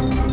Thank you.